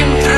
can